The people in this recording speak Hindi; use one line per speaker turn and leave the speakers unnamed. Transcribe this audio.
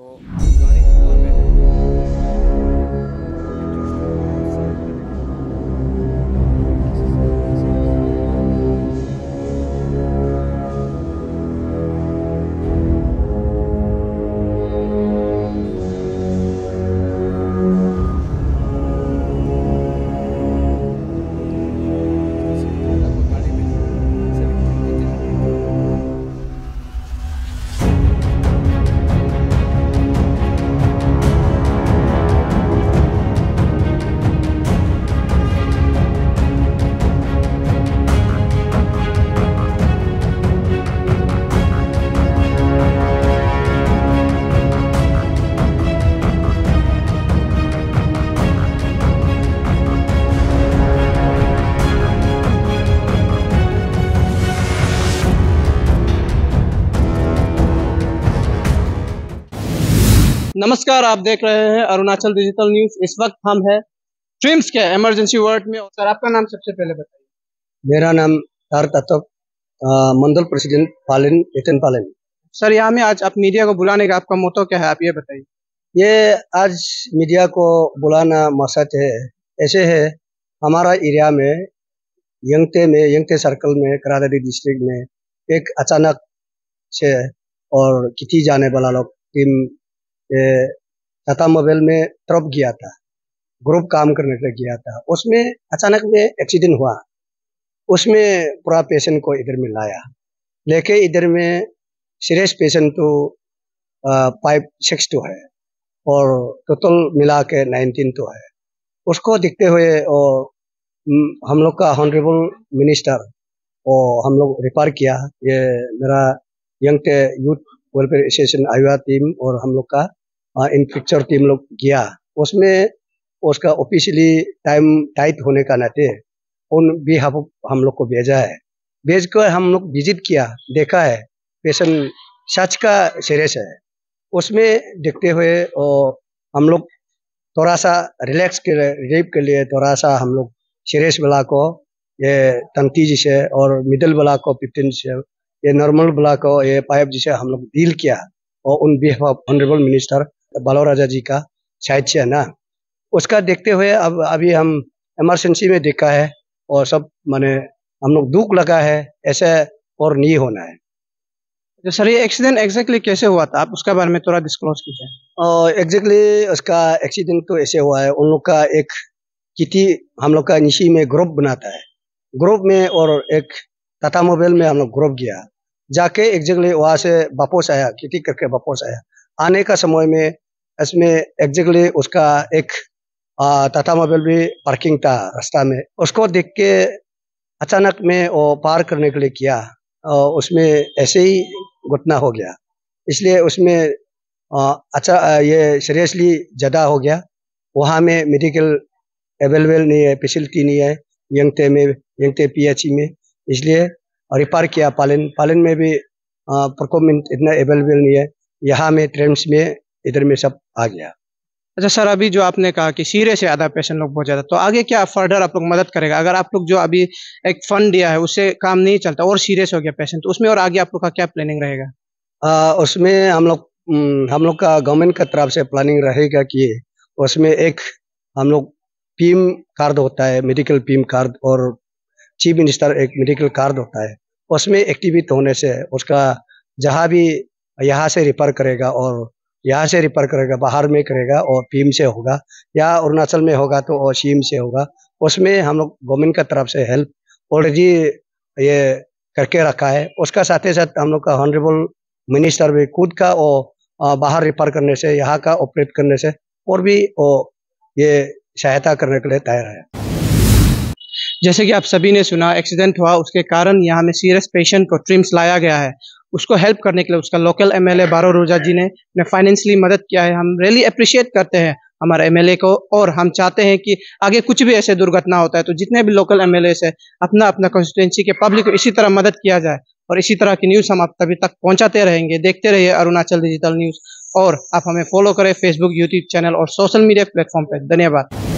तो
नमस्कार आप देख रहे हैं अरुणाचल डिजिटल न्यूज़ इस वक्त हम हैं ट्रिम्स के इमरजेंसी वार्ड में। सर आपका नाम सबसे पहले बताइए।
मेरा नाम तार तत्व मंडल प्रेसिडेंट पालिन नितिन पालिन।
सर यहाँ में आज आप मीडिया को बुलाने का आपका मोटो क्या है आप ये बताइए।
ये आज मीडिया को बुलाना मकसद है। ऐसे है हमारा एरिया में यंगते में यंगते सर्कल में करादारी डिस्ट्रिक्ट में एक अचानक से और किती जाने वाला लोग टीम टाटा मोबाइल में तरफ़ गया था। ग्रुप काम करने के लिए गया था। उसमें अचानक में एक्सीडेंट हुआ। उसमें पूरा पेशेंट को इधर में लाया। लेके इधर में सीरियस पेशेंट तो फाइव सिक्स टू है और टोटल मिला के नाइनटीन तो है। उसको देखते हुए और हम लोग का हॉनरेबल मिनिस्टर और हम लोग रिफर किया। ये मेरा यंग यूथ वेलफेयर एसोसिएशन आयुआ टीम और हम लोग का इन पिक्चर टीम लोग गया उसमें उसका ऑफिशियली टाइम टाइट होने का नाते उन भी हम हम लोग को भेजा है। भेज कर हम लोग विज़िट किया, देखा है। पेशेंट सच का सीरियस है। उसमें देखते हुए और हम लोग थोड़ा सा रिलैक्स के रिलीफ के लिए थोड़ा सा हम लोग सीरियस वाला को, ये तंतीज से और मिडिल वाला को फिफ्टीन से, ये नॉर्मल वाला को, ये पाइप जिसे हम लोग डील किया। और उन बिहाफ ऑफ़ ऑनरेबल मिनिस्टर बालो राजा जी का साइड से है ना? उसका देखते हुए अब, अभी हम इमरजेंसी में देखा है और सब माने हम लोग दुख लगा है, ऐसे और नहीं होना है।
तो सर, ये एक्सीडेंट एग्जैक्टली कैसे हुआ था? आप उसके बारे में थोड़ा डिस्क्लोज कीजिए।
और एग्जैक्टली उसका एक्सीडेंट तो ऐसे हुआ है। उन लोग का एक किटी हम लोग का निशी में ग्रुप बनाता है। ग्रुप में और एक टाटा मोबाइल में हम लोग ग्रुप गया। जाके एग्जैक्टली वहाँ से वापस आया, किटी करके वापस आया। आने का समय में इसमें एग्जैक्टली उसका एक टाटा मोबाइल भी पार्किंग था रास्ता में। उसको देख के अचानक में वो पार करने के लिए किया और उसमें ऐसे ही घटना हो गया। इसलिए उसमें अच्छा ये सीरियसली ज़्यादा हो गया। वहाँ में मेडिकल अवेलेबल नहीं है फैसिलिटी नहीं है, यंगते में, यंगते पीएचई में। इसलिए रिपेयर किया, पालन पालन में भी परफॉर्मेंट इतना अवेलेबल नहीं है। यहाँ में ट्रेंड्स में इधर में सब आ गया।
अच्छा सर अभी जो आपने कहा कि सीरियस है आधा पेशेंट लोग बहुत ज़्यादा तो आगे क्या फर्दर आप लोग मदद करेगा? अगर आप लोग जो अभी एक फंड दिया है उससे काम नहीं चलता और सीरियस हो गया पेशेंट तो उसमें और आगे आप लोग का क्या प्लानिंग रहेगा?
उसमें हम लोग हम्म, हम लोग का गवर्नमेंट का तरफ़ से प्लानिंग रहेगा कि उसमें एक हम लोग पीएम कार्ड होता है मेडिकल पीम कार्ड और चीफ मिनिस्टर एक मेडिकल कार्ड होता है। उसमें एक्टिवेट होने से उसका जहाँ भी यहाँ से रिफर करेगा और यहाँ से रिफर करेगा, बाहर में करेगा और पीम से होगा, या अरुणाचल में होगा तो और सीएम से होगा। उसमें हम लोग गवर्नमेंट का तरफ़ से हेल्प ऑलरेडी ये करके रखा है। उसका साथ ही साथ हम लोग का ऑनरेबल मिनिस्टर भी खुद का और बाहर रिफर करने से, यहाँ का ऑपरेट करने से और भी वो ये सहायता करने के लिए तैयार है।
जैसे कि आप सभी ने सुना एक्सीडेंट हुआ, उसके कारण यहाँ में सीरियस पेशेंट को ट्रिम्स लाया गया है। उसको हेल्प करने के लिए, उसका लोकल एमएलए बारो रोजा जी ने ने फाइनेंशियली मदद किया है। हम रियली अप्रिशिएट करते हैं हमारे एमएलए को और हम चाहते हैं कि आगे कुछ भी ऐसे दुर्घटना होता है तो जितने भी लोकल एमएलए है अपना अपना कॉन्स्टिट्यूंसी के पब्लिक को इसी तरह मदद किया जाए और इसी तरह की न्यूज़ हम आप तभी तक पहुंचाते रहेंगे। देखते रहिए अरुणाचल डिजिटल न्यूज़ और आप हमें फॉलो करें फेसबुक यूट्यूब चैनल और सोशल मीडिया प्लेटफॉर्म पर धन्यवाद।